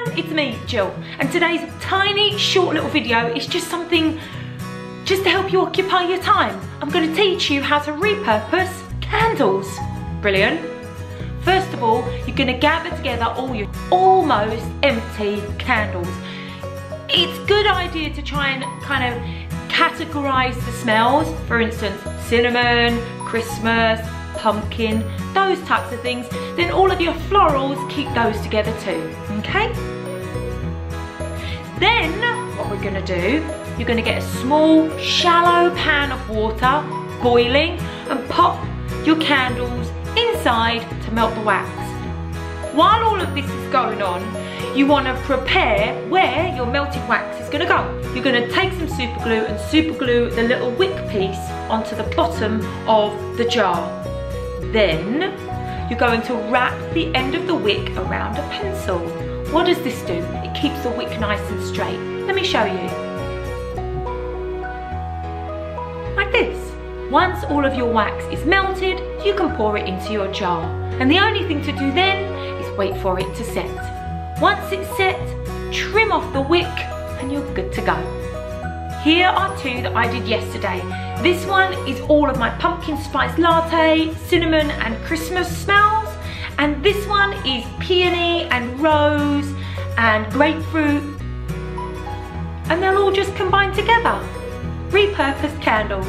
everyone, it's me, Jill, and today's tiny, short little video is just something just to help you occupy your time. I'm gonna teach you how to repurpose candles. Brilliant. First of all, you're gonna gather together all your almost empty candles. It's a good idea to try and kind of categorize the smells. For instance, cinnamon, Christmas, pumpkin, those types of things. Then all of your florals, keep those together too, okay? Then, what we're gonna do, you're gonna get a small, shallow pan of water, boiling, and pop your candles inside to melt the wax. While all of this is going on, you want to prepare where your melted wax is going to go. You're going to take some super glue and super glue the little wick piece onto the bottom of the jar. Then you're going to wrap the end of the wick around a pencil. What does this do? It keeps the wick nice and straight. Let me show you. Like this. Once all of your wax is melted, you can pour it into your jar. And the only thing to do then is wait for it to set. Once it's set, trim off the wick and you're good to go. Here are two that I did yesterday. This one is all of my pumpkin spice latte, cinnamon and Christmas smells. And this one is peony and rose and grapefruit. And they'll all just combine together. Repurposed candles.